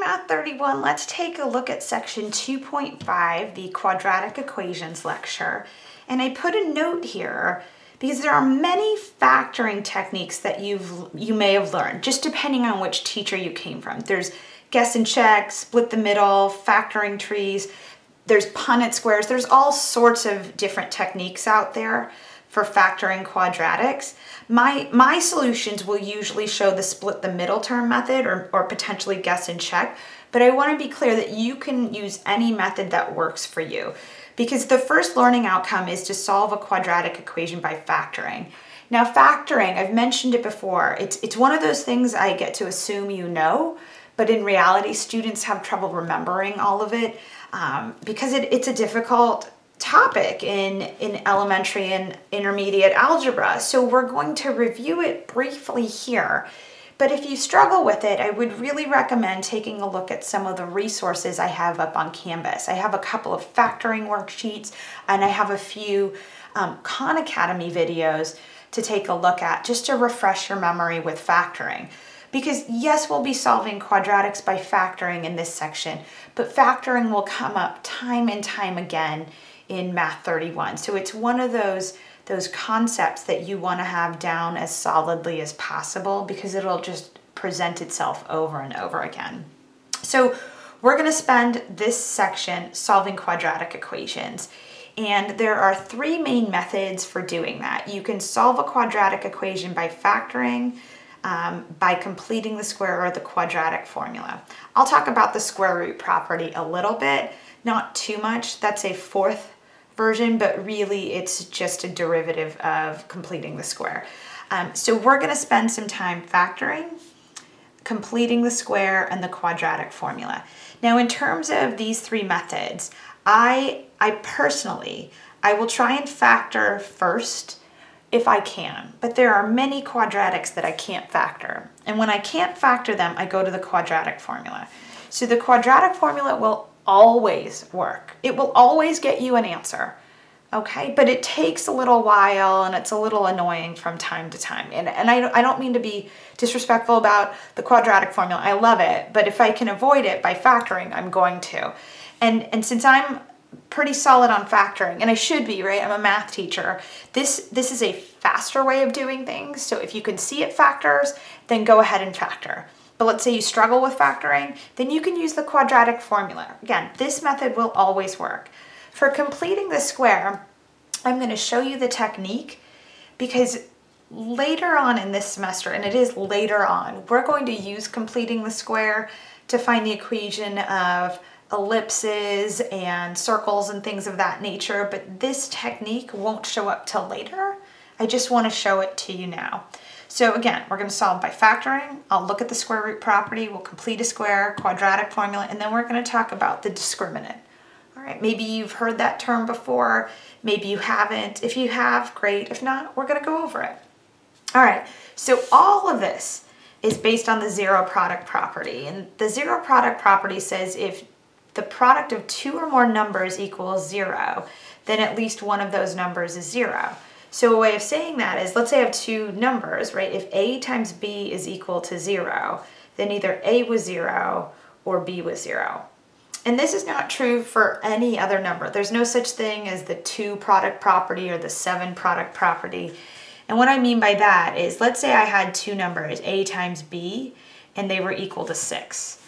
Math 31, let's take a look at section 2.5, the quadratic equations lecture. And I put a note here because there are many factoring techniques that you've you may have learned, just depending on which teacher you came from. There's guess and check, split the middle, factoring trees, there's Punnett squares, there's all sorts of different techniques out there for factoring quadratics. My, my solutions will usually show the split the middle term method or, or potentially guess and check, but I wanna be clear that you can use any method that works for you because the first learning outcome is to solve a quadratic equation by factoring. Now factoring, I've mentioned it before, it's, it's one of those things I get to assume you know, but in reality students have trouble remembering all of it um, because it, it's a difficult topic in, in elementary and intermediate algebra. So we're going to review it briefly here. But if you struggle with it, I would really recommend taking a look at some of the resources I have up on Canvas. I have a couple of factoring worksheets and I have a few um, Khan Academy videos to take a look at just to refresh your memory with factoring. Because yes, we'll be solving quadratics by factoring in this section, but factoring will come up time and time again in Math 31. So it's one of those, those concepts that you want to have down as solidly as possible because it'll just present itself over and over again. So we're going to spend this section solving quadratic equations. And there are three main methods for doing that. You can solve a quadratic equation by factoring, um, by completing the square or the quadratic formula. I'll talk about the square root property a little bit, not too much. That's a fourth version, but really it's just a derivative of completing the square. Um, so we're gonna spend some time factoring, completing the square, and the quadratic formula. Now in terms of these three methods, I, I personally, I will try and factor first if I can, but there are many quadratics that I can't factor. And when I can't factor them, I go to the quadratic formula. So the quadratic formula will always work. It will always get you an answer, okay? But it takes a little while and it's a little annoying from time to time. And, and I, I don't mean to be disrespectful about the quadratic formula. I love it, but if I can avoid it by factoring, I'm going to. And, and since I'm pretty solid on factoring, and I should be, right? I'm a math teacher. This, this is a faster way of doing things. So if you can see it factors, then go ahead and factor but let's say you struggle with factoring, then you can use the quadratic formula. Again, this method will always work. For completing the square, I'm going to show you the technique because later on in this semester, and it is later on, we're going to use completing the square to find the equation of ellipses and circles and things of that nature, but this technique won't show up till later. I just want to show it to you now. So again, we're going to solve by factoring. I'll look at the square root property, we'll complete a square, quadratic formula, and then we're going to talk about the discriminant. All right, maybe you've heard that term before, maybe you haven't. If you have, great. If not, we're going to go over it. All right, so all of this is based on the zero product property. And the zero product property says if the product of two or more numbers equals zero, then at least one of those numbers is zero. So a way of saying that is, let's say I have two numbers, right? If A times B is equal to zero, then either A was zero or B was zero. And this is not true for any other number. There's no such thing as the two product property or the seven product property. And what I mean by that is, let's say I had two numbers, A times B, and they were equal to six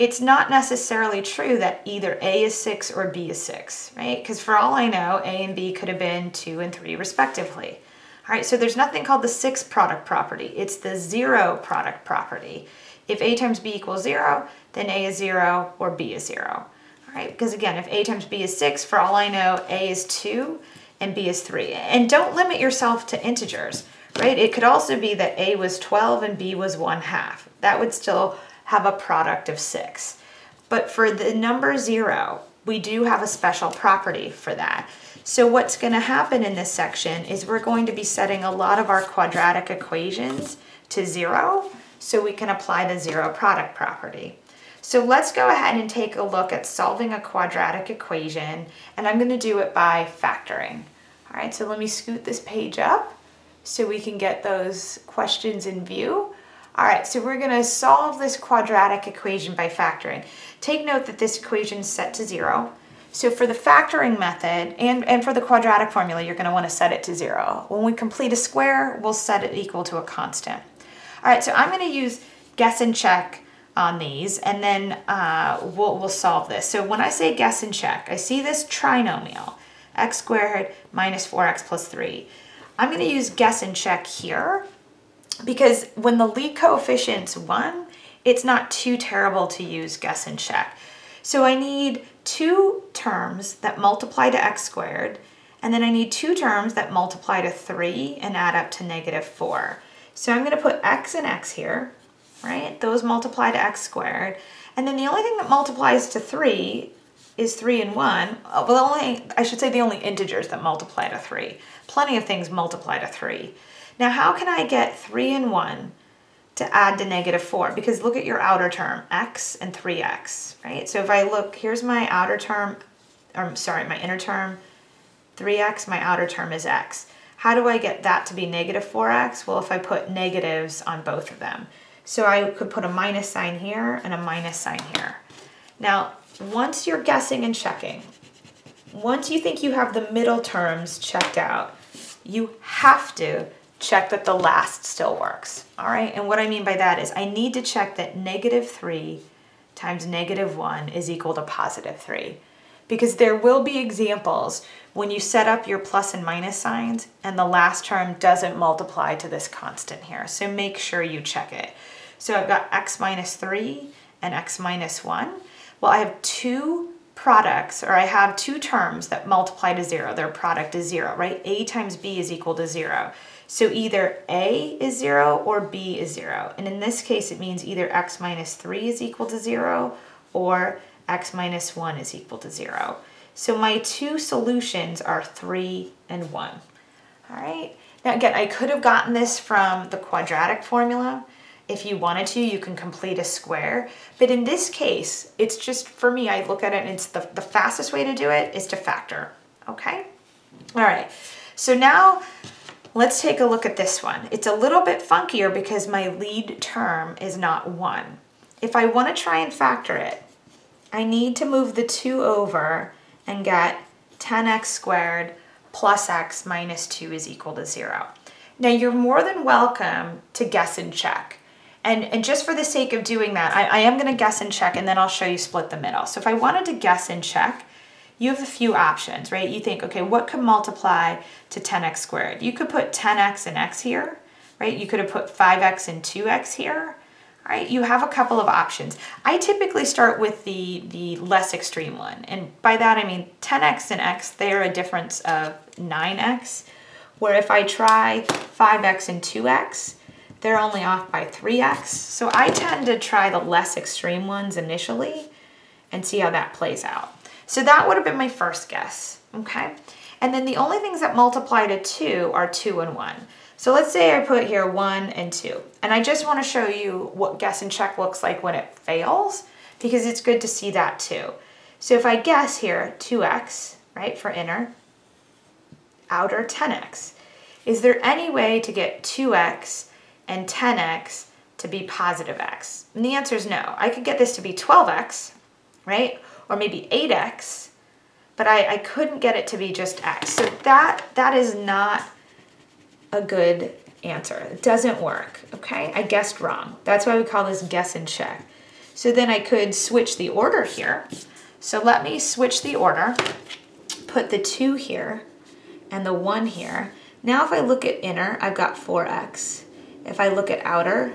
it's not necessarily true that either A is 6 or B is 6, right? Because for all I know, A and B could have been 2 and 3 respectively. All right, so there's nothing called the 6 product property. It's the 0 product property. If A times B equals 0, then A is 0 or B is 0. All right, because again, if A times B is 6, for all I know, A is 2 and B is 3. And don't limit yourself to integers, right? It could also be that A was 12 and B was 1 half. That would still have a product of six. But for the number zero, we do have a special property for that. So what's going to happen in this section is we're going to be setting a lot of our quadratic equations to zero so we can apply the zero product property. So let's go ahead and take a look at solving a quadratic equation and I'm going to do it by factoring. All right, so let me scoot this page up so we can get those questions in view. All right, so we're gonna solve this quadratic equation by factoring. Take note that this equation is set to zero. So for the factoring method and, and for the quadratic formula, you're gonna wanna set it to zero. When we complete a square, we'll set it equal to a constant. All right, so I'm gonna use guess and check on these and then uh, we'll, we'll solve this. So when I say guess and check, I see this trinomial, x squared minus 4x plus 3. I'm going to use guess and check here because when the lead coefficient's 1, it's not too terrible to use guess and check. So I need two terms that multiply to x squared, and then I need two terms that multiply to 3 and add up to negative 4. So I'm going to put x and x here, right? Those multiply to x squared. And then the only thing that multiplies to 3 is 3 and 1. Uh, well, only, I should say the only integers that multiply to 3. Plenty of things multiply to 3. Now, how can I get 3 and 1 to add to negative 4? Because look at your outer term, x and 3x, right? So if I look, here's my outer term, or sorry, my inner term, 3x, my outer term is x. How do I get that to be negative 4x? Well, if I put negatives on both of them. So I could put a minus sign here and a minus sign here. Now, once you're guessing and checking, once you think you have the middle terms checked out, you have to check that the last still works. All right, and what I mean by that is I need to check that negative 3 times negative 1 is equal to positive 3. Because there will be examples when you set up your plus and minus signs and the last term doesn't multiply to this constant here. So make sure you check it. So I've got x minus 3 and x minus 1. Well, I have two products, or I have two terms that multiply to 0. Their product is 0, right? a times b is equal to 0. So either A is 0 or B is 0. And in this case, it means either x minus 3 is equal to 0 or x minus 1 is equal to 0. So my two solutions are 3 and 1. All right. Now again, I could have gotten this from the quadratic formula. If you wanted to, you can complete a square. But in this case, it's just, for me, I look at it and it's the, the fastest way to do it is to factor. Okay? All right. So now Let's take a look at this one. It's a little bit funkier because my lead term is not 1. If I want to try and factor it, I need to move the 2 over and get 10x squared plus x minus 2 is equal to 0. Now you're more than welcome to guess and check. And, and just for the sake of doing that, I, I am going to guess and check and then I'll show you split the middle. So if I wanted to guess and check, you have a few options, right? You think, okay, what could multiply to 10x squared? You could put 10x and x here, right? You could have put 5x and 2x here, right? You have a couple of options. I typically start with the, the less extreme one. And by that, I mean 10x and x, they're a difference of 9x, where if I try 5x and 2x, they're only off by 3x. So I tend to try the less extreme ones initially and see how that plays out. So that would have been my first guess, okay? And then the only things that multiply to 2 are 2 and 1. So let's say I put here 1 and 2. And I just want to show you what guess and check looks like when it fails, because it's good to see that too. So if I guess here 2x, right, for inner, outer 10x, is there any way to get 2x and 10x to be positive x? And the answer is no. I could get this to be 12x, right? Or maybe 8x, but I, I couldn't get it to be just x. So that, that is not a good answer. It doesn't work, okay? I guessed wrong. That's why we call this guess and check. So then I could switch the order here. So let me switch the order, put the 2 here and the 1 here. Now if I look at inner, I've got 4x. If I look at outer,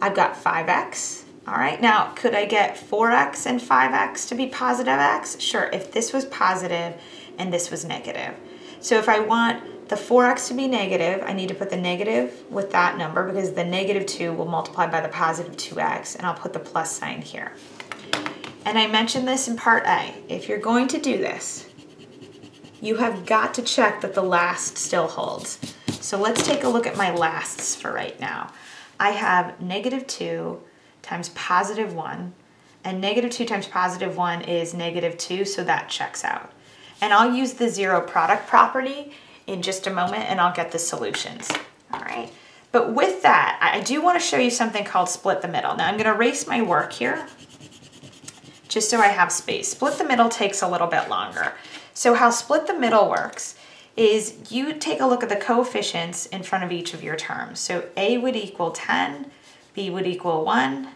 I've got 5x. All right, now could I get 4x and 5x to be positive x? Sure, if this was positive and this was negative. So if I want the 4x to be negative, I need to put the negative with that number because the negative 2 will multiply by the positive 2x, and I'll put the plus sign here. And I mentioned this in part A. If you're going to do this, you have got to check that the last still holds. So let's take a look at my lasts for right now. I have negative 2, times positive 1. And negative 2 times positive 1 is negative 2, so that checks out. And I'll use the zero product property in just a moment and I'll get the solutions. All right. But with that, I do want to show you something called split the middle. Now I'm going to erase my work here just so I have space. Split the middle takes a little bit longer. So how split the middle works is you take a look at the coefficients in front of each of your terms. So A would equal 10, B would equal 1,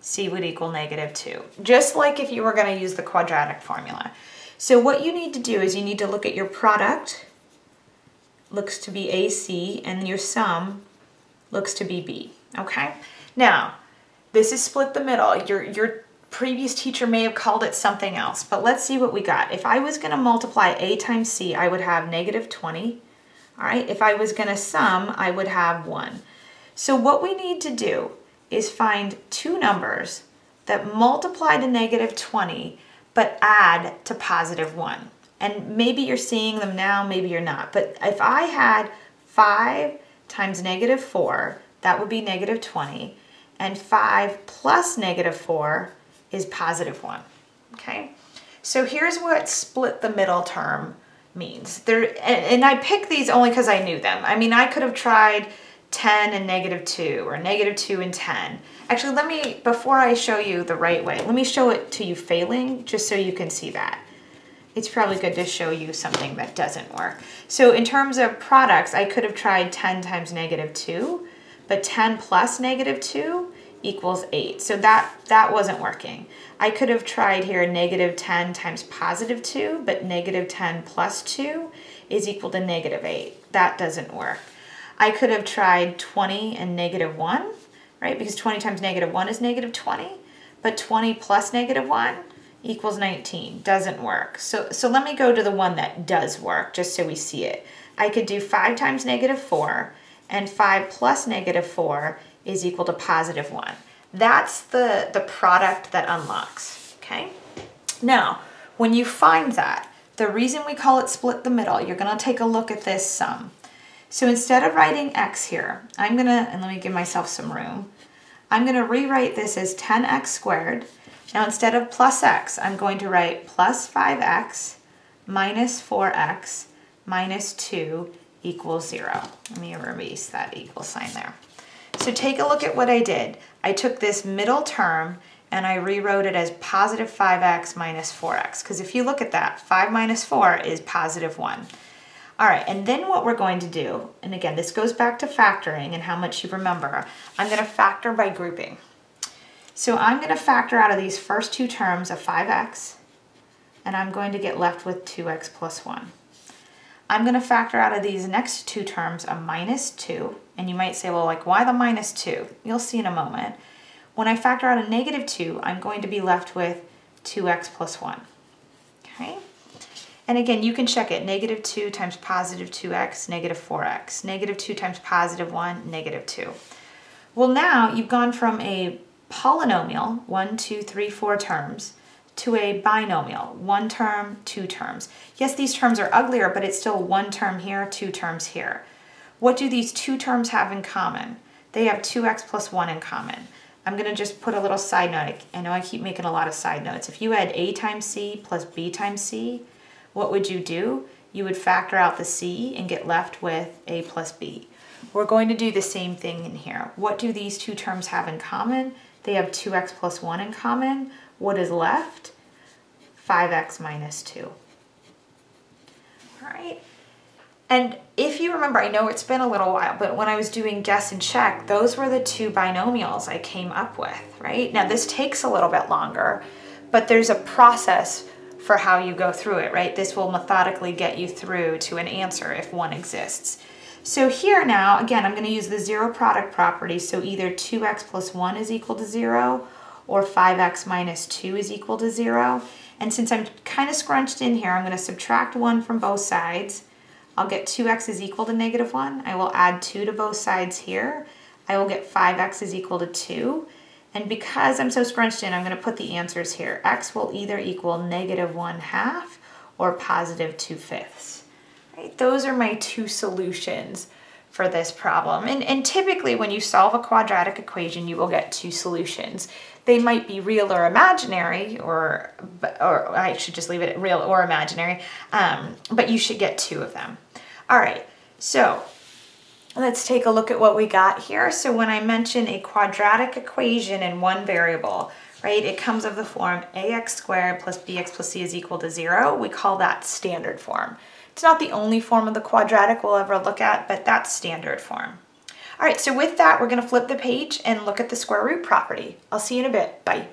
C would equal negative 2. Just like if you were going to use the quadratic formula. So what you need to do is you need to look at your product, looks to be AC, and your sum looks to be B, okay? Now, this is split the middle. Your, your previous teacher may have called it something else, but let's see what we got. If I was gonna multiply A times C, I would have negative 20, all right? If I was gonna sum, I would have one. So what we need to do is find two numbers that multiply to negative 20, but add to positive one. And maybe you're seeing them now, maybe you're not. But if I had five times negative four, that would be negative 20, and five plus negative four is positive one, okay? So here's what split the middle term means. There, and, and I picked these only because I knew them. I mean, I could have tried 10 and negative 2 or negative 2 and 10. Actually, let me, before I show you the right way, let me show it to you failing just so you can see that. It's probably good to show you something that doesn't work. So in terms of products, I could have tried 10 times negative 2, but 10 plus negative 2 equals 8. So that, that wasn't working. I could have tried here negative 10 times positive 2, but negative 10 plus 2 is equal to negative 8. That doesn't work. I could have tried 20 and negative 1, right? Because 20 times negative 1 is negative 20, but 20 plus negative 1 equals 19. Doesn't work. So, so let me go to the one that does work, just so we see it. I could do 5 times negative 4, and 5 plus negative 4 is equal to positive 1. That's the, the product that unlocks, okay? Now, when you find that, the reason we call it split the middle, you're going to take a look at this sum. So instead of writing x here, I'm gonna, and let me give myself some room, I'm gonna rewrite this as 10x squared. Now instead of plus x, I'm going to write plus 5x minus 4x minus 2 equals 0. Let me erase that equal sign there. So take a look at what I did. I took this middle term and I rewrote it as positive 5x minus 4x. Because if you look at that, 5 minus 4 is positive 1. All right, and then what we're going to do, and again, this goes back to factoring and how much you remember, I'm gonna factor by grouping. So I'm gonna factor out of these first two terms of 5x, and I'm going to get left with 2x plus 1. I'm going to factor out of these next two terms a minus 2. And you might say, well, like, why the minus 2? You'll see in a moment. When I factor out a negative 2, I'm going to be left with 2x plus 1. Okay? And again, you can check it. Negative 2 times positive 2x, negative 4x. Negative 2 times positive 1, negative 2. Well, now you've gone from a polynomial, 1, 2, 3, 4 terms, to a binomial, one term, two terms. Yes, these terms are uglier, but it's still one term here, two terms here. What do these two terms have in common? They have 2x plus 1 in common. I'm going to just put a little side note. I know I keep making a lot of side notes. If you had a times c plus b times c, what would you do? You would factor out the c and get left with a plus b. We're going to do the same thing in here. What do these two terms have in common? They have 2x plus 1 in common. What is left? 5x minus 2. All right. And if you remember, I know it's been a little while, but when I was doing guess and check, those were the two binomials I came up with, right? Now this takes a little bit longer, but there's a process for how you go through it, right? This will methodically get you through to an answer if one exists. So here now, again, I'm going to use the zero product property. So either 2x plus 1 is equal to 0 or 5x minus 2 is equal to 0. And since I'm kind of scrunched in here, I'm going to subtract 1 from both sides. I'll get 2x is equal to negative 1. I will add 2 to both sides here. I will get 5x is equal to 2. And because I'm so scrunched in, I'm going to put the answers here. x will either equal negative 1 half or positive 2 fifths. Right? Those are my two solutions for this problem. And, and typically when you solve a quadratic equation, you will get two solutions. They might be real or imaginary, or, or I should just leave it real or imaginary, um, but you should get two of them. All right, so let's take a look at what we got here. So when I mention a quadratic equation in one variable, right, it comes of the form ax squared plus bx plus c is equal to zero. We call that standard form. It's not the only form of the quadratic we'll ever look at, but that's standard form. All right, so with that, we're gonna flip the page and look at the square root property. I'll see you in a bit, bye.